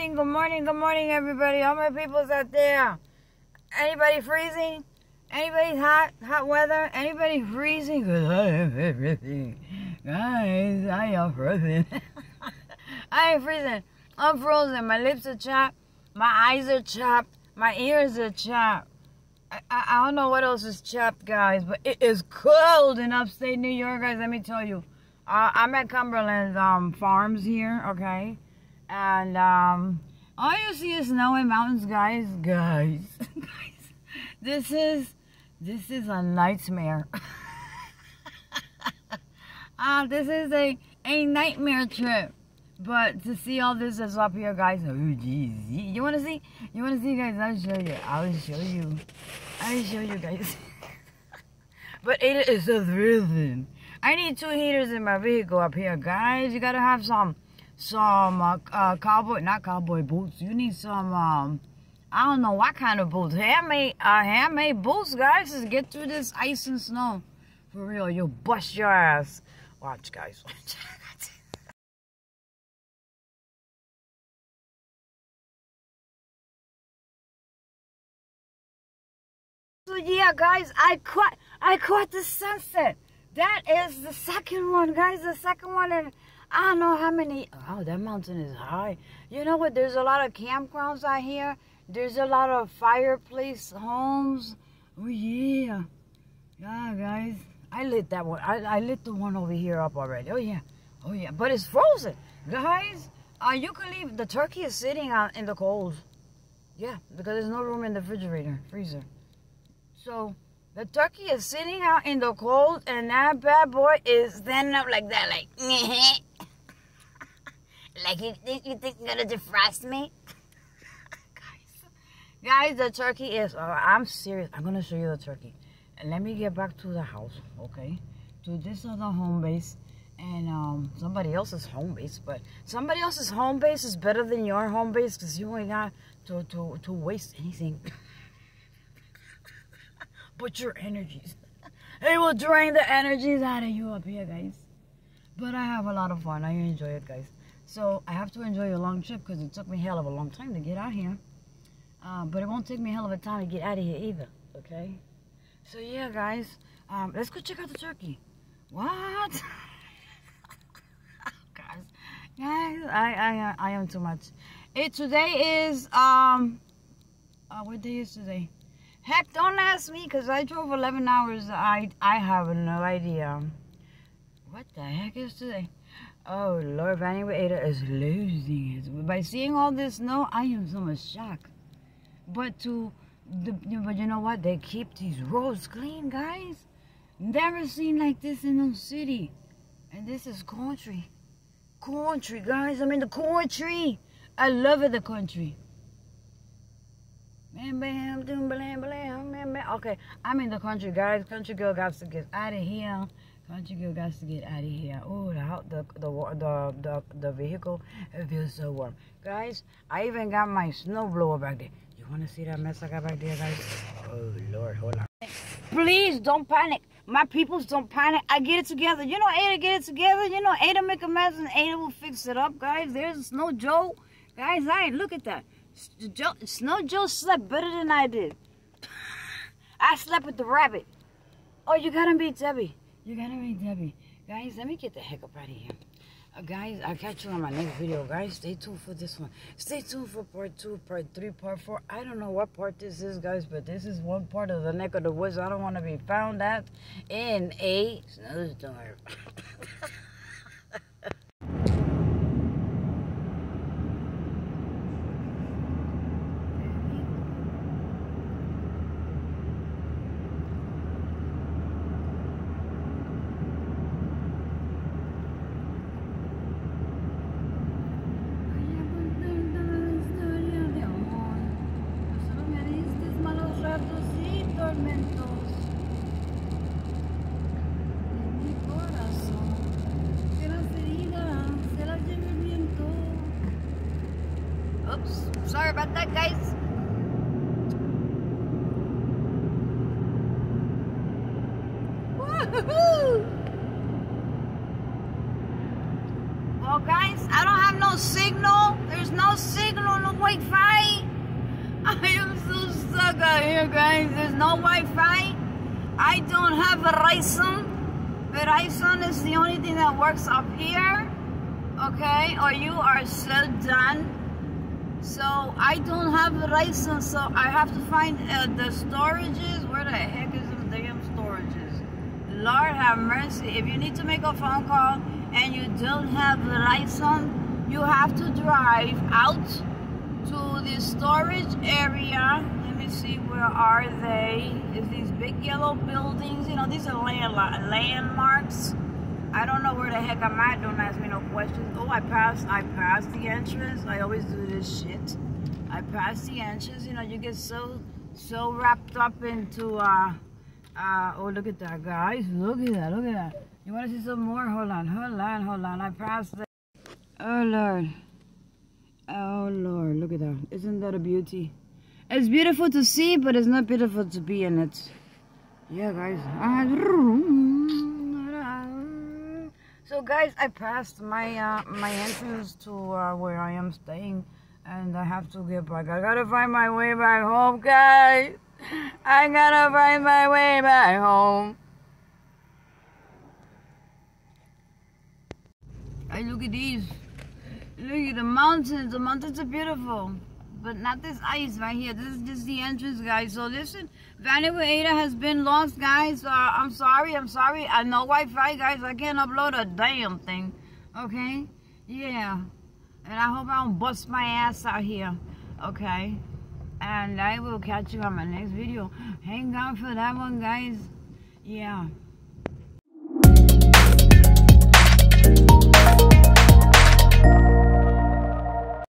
morning, good morning, good morning, everybody. All my peoples out there. Anybody freezing? Anybody hot? Hot weather? Anybody freezing? Cause I am freezing. Guys, I am freezing. I ain't freezing. I'm frozen. My lips are chapped. My eyes are chapped. My ears are chapped. I, I, I don't know what else is chapped, guys, but it is cold in upstate New York, guys. Let me tell you. Uh, I'm at Cumberland um, Farms here, okay? And um, all you see is snow and mountains, guys. Guys, guys, this is this is a nightmare. Uh, this is a a nightmare trip. But to see all this is up here, guys. Oh, jeez. You want to see? You want to see, guys? I'll show you. I'll show you. I'll show you, guys. but it is a thrilling. I need two heaters in my vehicle up here, guys. You gotta have some, some uh, uh, cowboy, not cowboy boots. You need some, um, I don't know what kind of boots. Handmade, uh, handmade boots, guys, to get through this ice and snow. For real, you'll bust your ass. Watch, guys. Watch. So yeah, guys, I caught I caught the sunset. That is the second one, guys. The second one, and I don't know how many. Oh, that mountain is high. You know what? There's a lot of campgrounds out here. There's a lot of fireplace homes. Oh yeah, yeah, guys. I lit that one. I, I lit the one over here up already. Oh yeah, oh yeah. But it's frozen, guys. Uh, you can leave. The turkey is sitting out in the cold. Yeah, because there's no room in the refrigerator, freezer. So the turkey is sitting out in the cold, and that bad boy is standing up like that, like, like you think you think you're gonna defrost me, guys. Guys, the turkey is. Uh, I'm serious. I'm gonna show you the turkey, and let me get back to the house, okay? To this other home base, and um, somebody else's home base, but somebody else's home base is better than your home base because you ain't got to to to waste anything. but your energies. it will drain the energies out of you up here, guys. But I have a lot of fun. I enjoy it, guys. So I have to enjoy a long trip because it took me hell of a long time to get out here. Uh, but it won't take me hell of a time to get out of here either, okay? So yeah, guys, um, let's go check out the turkey. What? guys, guys, I, I, I am too much. It today is um, uh, what day is today? Heck, don't ask me because I drove 11 hours. I I have no idea. What the heck is today? Oh, Lord, Vanny Ada is losing it. By seeing all this snow, I am so much shocked. But to, the, but you know what? They keep these roads clean, guys. Never seen like this in no city. And this is country. Country, guys. I'm in the country. I love it, the country. Bam, bam, doom, blam, blam, bam, bam. Okay, I'm in the country, guys. Country girl got to get out of here. Country girl got to get out of here. Oh, the the the the the, the vehicle it feels so warm, guys. I even got my snow blower back there. You want to see that mess I got back there, guys? Oh Lord, hold on. Please don't panic. My peoples don't panic. I get it together. You know, Ada get it together. You know, Ada make a mess and Ada will fix it up, guys. There's Snow Joe. Guys, I look at that. Joe, Snow Joe slept better than I did. I slept with the rabbit. Oh, you gotta meet Debbie. You gotta meet Debbie. Guys, let me get the heck up out of here. Uh, guys, I'll catch you on my next video. Guys, stay tuned for this one. Stay tuned for part two, part three, part four. I don't know what part this is, guys, but this is one part of the neck of the woods I don't want to be found at in a snowstorm. Sorry about that, guys. So oh, guys, I don't have no signal. There's no signal, no Wi-Fi. I am so here, guys. There's no Wi-Fi. I don't have Verizon. Verizon is the only thing that works up here. Okay, or you are so done. So I don't have Verizon, so I have to find uh, the storages. Where the heck is the damn storages? Lord have mercy. If you need to make a phone call and you don't have Verizon, you have to drive out to the storage area. Me see, where are they? Is these big yellow buildings? You know, these are land, landmarks. I don't know where the heck I'm at. Don't ask me no questions. Oh, I passed. I passed the entrance. I always do this shit. I passed the entrance. You know, you get so so wrapped up into. uh uh Oh, look at that, guys. Look at that. Look at that. You want to see some more? Hold on. Hold on. Hold on. I passed the. Oh Lord. Oh Lord. Look at that. Isn't that a beauty? It's beautiful to see, but it's not beautiful to be in it. Yeah, guys. So guys, I passed my uh, my entrance to uh, where I am staying, and I have to get back. I gotta find my way back home, guys. I gotta find my way back home. I look at these. Look at the mountains. The mountains are beautiful but not this ice right here. This is just the entrance, guys. So listen, Vanny Ada has been lost, guys. Uh, I'm sorry. I'm sorry. I know Wi-Fi, guys. I can't upload a damn thing. Okay? Yeah. And I hope I don't bust my ass out here. Okay? And I will catch you on my next video. Hang on for that one, guys. Yeah.